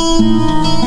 Música